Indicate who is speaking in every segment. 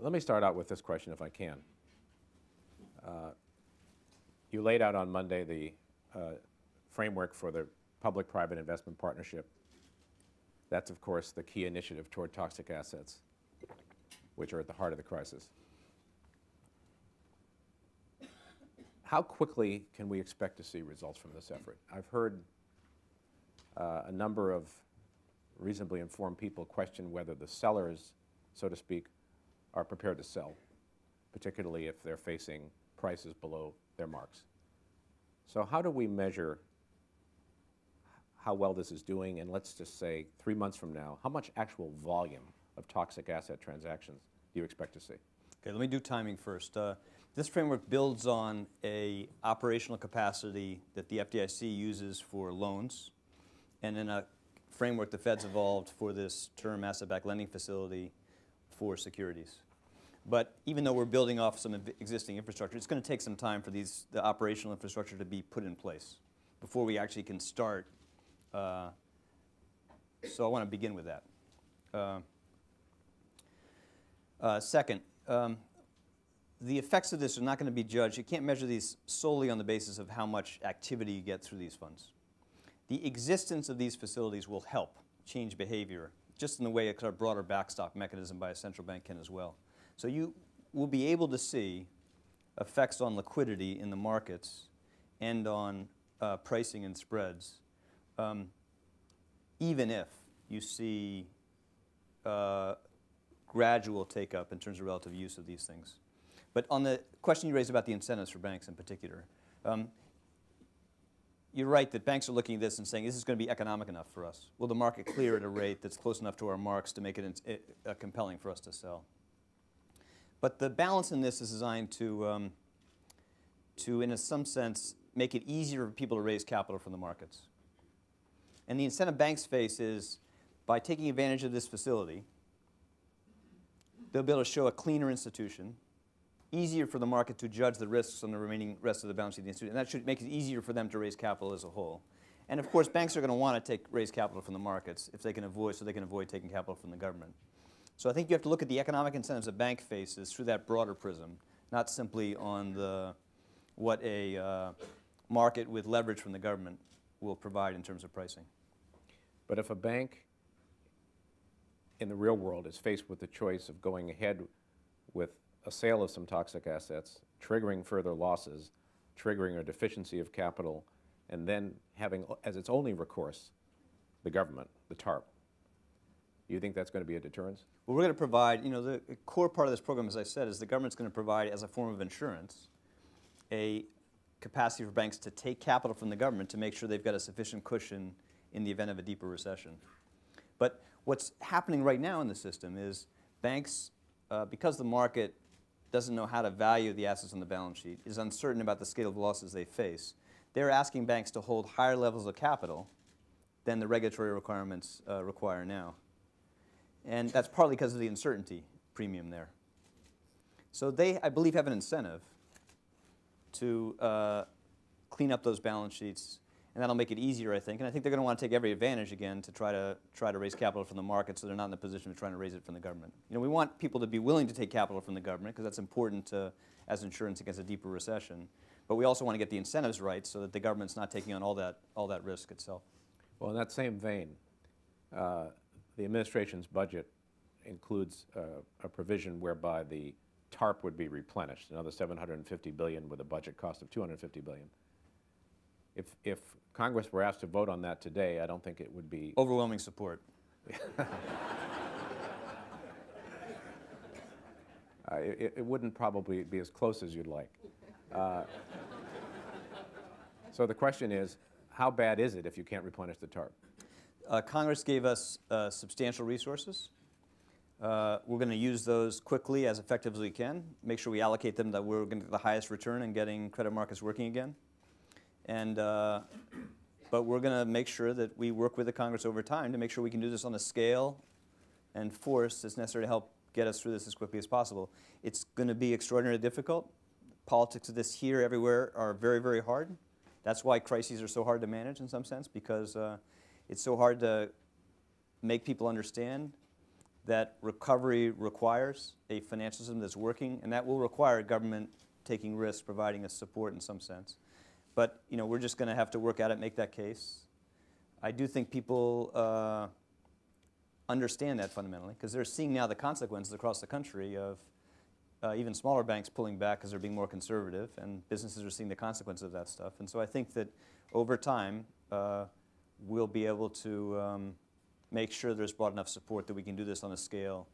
Speaker 1: let me start out with this question, if I can. Uh, you laid out on Monday the uh, framework for the public-private investment partnership. That's, of course, the key initiative toward toxic assets, which are at the heart of the crisis. How quickly can we expect to see results from this effort? I've heard uh, a number of reasonably informed people question whether the sellers, so to speak, are prepared to sell, particularly if they're facing prices below their marks. So how do we measure how well this is doing, and let's just say three months from now, how much actual volume of toxic asset transactions do you expect to see?
Speaker 2: Okay, let me do timing first. Uh, this framework builds on a operational capacity that the FDIC uses for loans, and then a framework the Fed's evolved for this term asset-backed lending facility for securities. But even though we're building off some existing infrastructure, it's going to take some time for these, the operational infrastructure to be put in place before we actually can start. Uh, so I want to begin with that. Uh, uh, second, um, the effects of this are not going to be judged. You can't measure these solely on the basis of how much activity you get through these funds. The existence of these facilities will help change behavior, just in the way a broader backstop mechanism by a central bank can as well. So you will be able to see effects on liquidity in the markets and on uh, pricing and spreads, um, even if you see uh, gradual take up in terms of relative use of these things. But on the question you raised about the incentives for banks in particular, um, you're right that banks are looking at this and saying, this is going to be economic enough for us. Will the market clear at a rate that's close enough to our marks to make it uh, compelling for us to sell? But the balance in this is designed to, um, to in a, some sense, make it easier for people to raise capital from the markets. And the incentive banks face is by taking advantage of this facility, they'll be able to show a cleaner institution, easier for the market to judge the risks on the remaining rest of the balance sheet of the institution, and that should make it easier for them to raise capital as a whole. And of course, banks are going to want to take raise capital from the markets if they can avoid, so they can avoid taking capital from the government. So I think you have to look at the economic incentives a bank faces through that broader prism, not simply on the, what a uh, market with leverage from the government will provide in terms of pricing.
Speaker 1: But if a bank in the real world is faced with the choice of going ahead with a sale of some toxic assets, triggering further losses, triggering a deficiency of capital, and then having as its only recourse the government, the TARP, you think that's going to be a deterrence?
Speaker 2: Well, we're going to provide, you know, the core part of this program, as I said, is the government's going to provide, as a form of insurance, a capacity for banks to take capital from the government to make sure they've got a sufficient cushion in the event of a deeper recession. But what's happening right now in the system is banks, uh, because the market doesn't know how to value the assets on the balance sheet, is uncertain about the scale of losses they face, they're asking banks to hold higher levels of capital than the regulatory requirements uh, require now. And that's partly because of the uncertainty premium there. So they, I believe, have an incentive to uh, clean up those balance sheets, and that'll make it easier, I think. And I think they're going to want to take every advantage again to try to try to raise capital from the market, so they're not in the position of trying to raise it from the government. You know, we want people to be willing to take capital from the government because that's important to, as insurance against a deeper recession. But we also want to get the incentives right so that the government's not taking on all that all that risk itself.
Speaker 1: Well, in that same vein. Uh, the administration's budget includes uh, a provision whereby the TARP would be replenished, another 750 billion with a budget cost of 250 billion. If, if Congress were asked to vote on that today, I don't think it would be
Speaker 2: overwhelming support.
Speaker 1: uh, it, it, wouldn't probably be as close as you'd like. Uh, so the question is, how bad is it if you can't replenish the TARP?
Speaker 2: Uh, Congress gave us uh, substantial resources. Uh, we're going to use those quickly as effectively as we can, make sure we allocate them that we're going to get the highest return in getting credit markets working again. And, uh, but we're going to make sure that we work with the Congress over time to make sure we can do this on a scale and force that's necessary to help get us through this as quickly as possible. It's going to be extraordinarily difficult. Politics of this here, everywhere, are very, very hard. That's why crises are so hard to manage in some sense, because uh, it's so hard to make people understand that recovery requires a financial system that's working, and that will require government taking risks, providing us support in some sense. But you know, we're just going to have to work at it, make that case. I do think people uh, understand that fundamentally because they're seeing now the consequences across the country of uh, even smaller banks pulling back because they're being more conservative, and businesses are seeing the consequences of that stuff. And so I think that over time, uh, we'll be able to um, make sure there's broad enough support that we can do this on a scale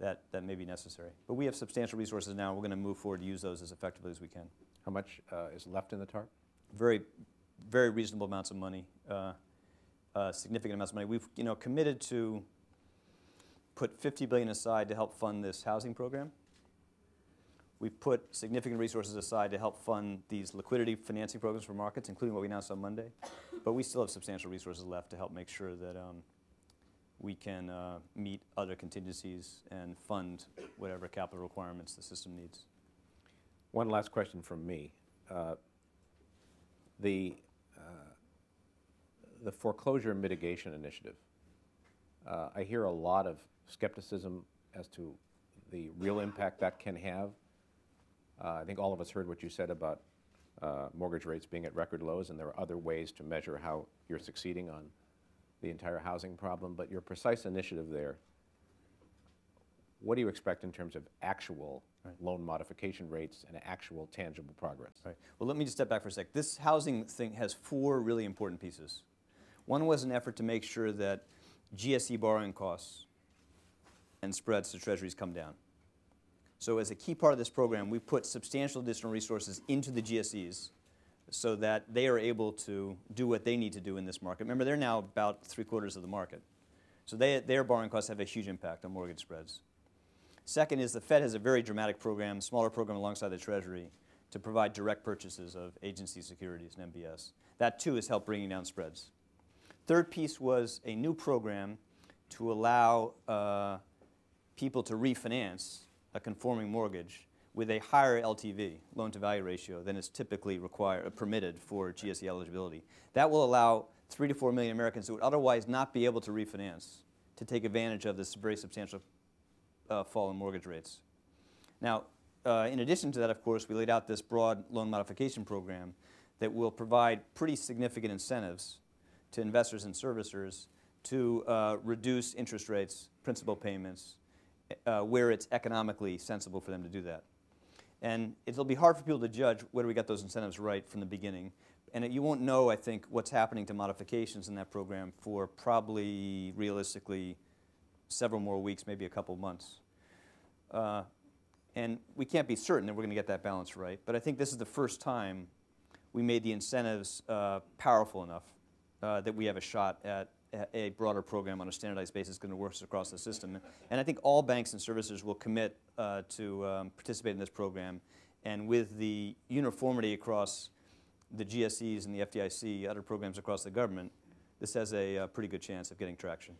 Speaker 2: that, that may be necessary. But we have substantial resources now. We're going to move forward to use those as effectively as we can.
Speaker 1: How much uh, is left in the TARP?
Speaker 2: Very, very reasonable amounts of money, uh, uh, significant amounts of money. We've you know committed to put 50 billion aside to help fund this housing program. We've put significant resources aside to help fund these liquidity financing programs for markets, including what we announced on Monday. But we still have substantial resources left to help make sure that um, we can uh, meet other contingencies and fund whatever capital requirements the system needs.
Speaker 1: One last question from me. Uh, The, uh, the foreclosure mitigation initiative, I hear a lot of skepticism as to the real impact that can have. Uh, I think all of us heard what you said about uh, mortgage rates being at record lows, and there are other ways to measure how you're succeeding on the entire housing problem. But your precise initiative there, what do you expect in terms of actual
Speaker 2: Right.
Speaker 1: loan modification rates and actual tangible progress?
Speaker 2: Right. Well, let me just step back for a sec. This housing thing has four really important pieces. One was an effort to make sure that GSE borrowing costs and spreads to treasuries come down. So as a key part of this program, we put substantial additional resources into the GSEs so that they are able to do what they need to do in this market. Remember, they're now about three quarters of the market. So they, their borrowing costs have a huge impact on mortgage spreads. Second is the Fed has a very dramatic program, smaller program alongside the Treasury, to provide direct purchases of agency securities and MBS. That too has helped bringing down spreads. Third piece was a new program to allow uh, people to refinance a conforming mortgage with a higher LTV, loan to value ratio, than is typically required, permitted for GSE eligibility. That will allow three to four million Americans who would otherwise not be able to refinance to take advantage of this very substantial uh, fall in mortgage rates. Now, uh, in addition to that, of course, we laid out this broad loan modification program that will provide pretty significant incentives to investors and servicers to uh, reduce interest rates, principal payments, uh, where it's economically sensible for them to do that. And it'll be hard for people to judge whether we got those incentives right from the beginning. And it, you won't know, I think, what's happening to modifications in that program for probably realistically several more weeks, maybe a couple months. Uh, and we can't be certain that we're going to get that balance right, but I think this is the first time we made the incentives uh, powerful enough uh, that we have a shot at a- a broader program on a standardized basis going to work across the system. And I think all banks and servicers will commit uh, to um, participate in this program. And with the uniformity across the GSEs and the FDIC, other programs across the government, this has a uh, pretty good chance of getting traction.